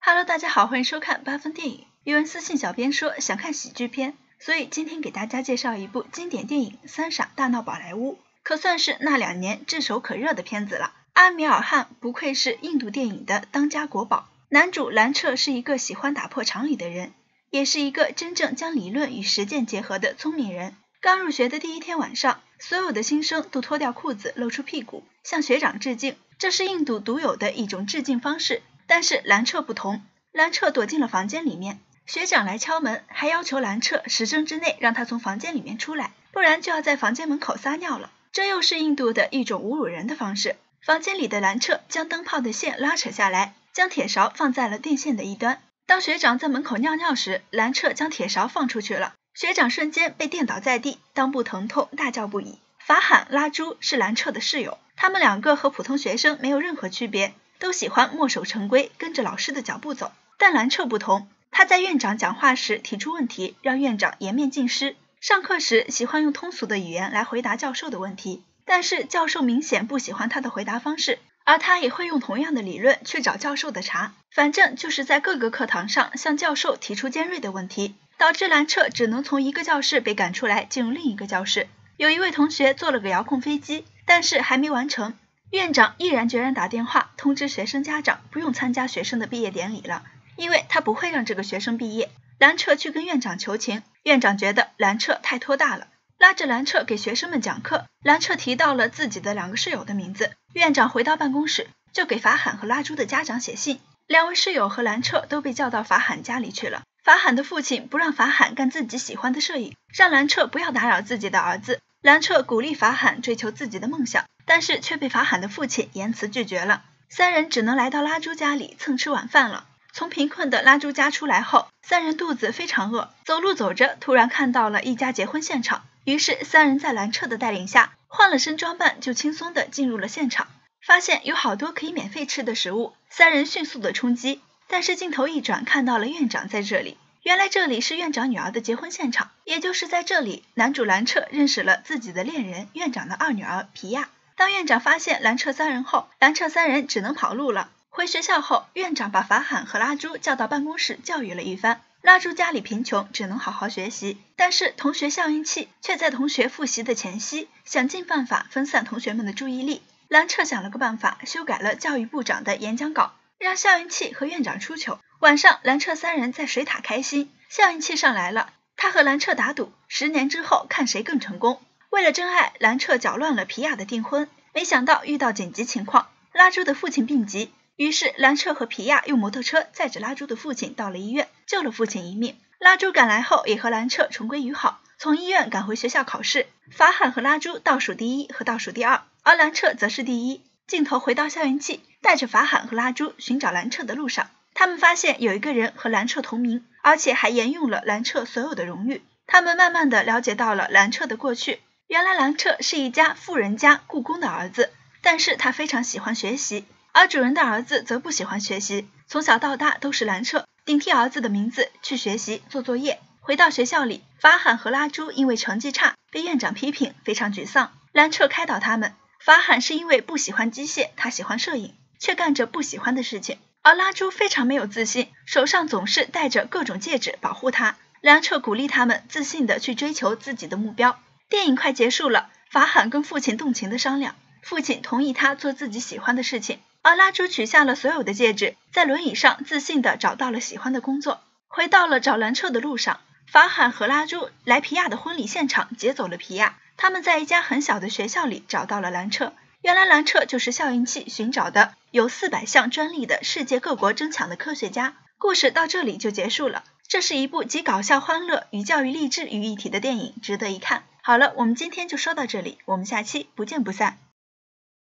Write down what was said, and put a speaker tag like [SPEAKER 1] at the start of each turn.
[SPEAKER 1] Hello，大家好，欢迎收看八分电影。有人私信小编说想看喜剧片，所以今天给大家介绍一部经典电影《三傻大闹宝莱坞》，可算是那两年炙手可热的片子了。阿米尔汗不愧是印度电影的当家国宝，男主兰彻是一个喜欢打破常理的人，也是一个真正将理论与实践结合的聪明人。刚入学的第一天晚上，所有的新生都脱掉裤子露出屁股，向学长致敬，这是印度独有的一种致敬方式。但是兰彻不同，兰彻躲进了房间里面。学长来敲门，还要求兰彻十声之内让他从房间里面出来，不然就要在房间门口撒尿了。这又是印度的一种侮辱人的方式。房间里的兰彻将灯泡的线拉扯下来，将铁勺放在了电线的一端。当学长在门口尿尿时，兰彻将铁勺放出去了，学长瞬间被电倒在地，裆部疼痛，大叫不已。法罕、拉朱是兰彻的室友，他们两个和普通学生没有任何区别，都喜欢墨守成规，跟着老师的脚步走。但兰彻不同。他在院长讲话时提出问题，让院长颜面尽失。上课时喜欢用通俗的语言来回答教授的问题，但是教授明显不喜欢他的回答方式，而他也会用同样的理论去找教授的茬。反正就是在各个课堂上向教授提出尖锐的问题，导致兰彻只能从一个教室被赶出来，进入另一个教室。有一位同学做了个遥控飞机，但是还没完成，院长毅然决然打电话通知学生家长，不用参加学生的毕业典礼了。因为他不会让这个学生毕业，兰彻去跟院长求情，院长觉得兰彻太拖大了，拉着兰彻给学生们讲课。兰彻提到了自己的两个室友的名字，院长回到办公室就给法罕和拉朱的家长写信。两位室友和兰彻都被叫到法罕家里去了。法罕的父亲不让法罕干自己喜欢的摄影，让兰彻不要打扰自己的儿子。兰彻鼓励法罕追求自己的梦想，但是却被法罕的父亲严词拒绝了。三人只能来到拉朱家里蹭吃晚饭了。从贫困的拉朱家出来后，三人肚子非常饿，走路走着，突然看到了一家结婚现场。于是三人在兰彻的带领下换了身装扮，就轻松的进入了现场，发现有好多可以免费吃的食物。三人迅速的冲击，但是镜头一转，看到了院长在这里。原来这里是院长女儿的结婚现场，也就是在这里，男主兰彻认识了自己的恋人院长的二女儿皮亚。当院长发现兰彻三人后，兰彻三人只能跑路了。回学校后，院长把法罕和拉朱叫到办公室教育了一番。拉朱家里贫穷，只能好好学习，但是同学效应器却在同学复习的前夕想尽办法分散同学们的注意力。兰彻想了个办法，修改了教育部长的演讲稿，让效应器和院长出糗。晚上，兰彻三人在水塔开心，效应器上来了，他和兰彻打赌，十年之后看谁更成功。为了真爱，兰彻搅乱了皮亚的订婚，没想到遇到紧急情况，拉朱的父亲病急。于是，兰彻和皮亚用摩托车载着拉朱的父亲到了医院，救了父亲一命。拉朱赶来后，也和兰彻重归于好，从医院赶回学校考试。法罕和拉朱倒数第一和倒数第二，而兰彻则是第一。镜头回到校园器，带着法罕和拉朱寻找兰彻的路上，他们发现有一个人和兰彻同名，而且还沿用了兰彻所有的荣誉。他们慢慢的了解到了兰彻的过去，原来兰彻是一家富人家故宫的儿子，但是他非常喜欢学习。而主人的儿子则不喜欢学习，从小到大都是兰彻顶替儿子的名字去学习做作业。回到学校里，法罕和拉朱因为成绩差被院长批评，非常沮丧。兰彻开导他们，法罕是因为不喜欢机械，他喜欢摄影，却干着不喜欢的事情。而拉朱非常没有自信，手上总是戴着各种戒指保护他。兰彻鼓励他们自信的去追求自己的目标。电影快结束了，法罕跟父亲动情的商量，父亲同意他做自己喜欢的事情。而拉朱取下了所有的戒指，在轮椅上自信地找到了喜欢的工作。回到了找兰彻的路上，法罕和拉朱来皮亚的婚礼现场劫走了皮亚。他们在一家很小的学校里找到了兰彻。原来兰彻就是效应器寻找的有四百项专利的世界各国争抢的科学家。故事到这里就结束了。这是一部集搞笑、欢乐与教育励志于一体的电影，值得一看。好了，我们今天就说到这里，我们下期不见不散。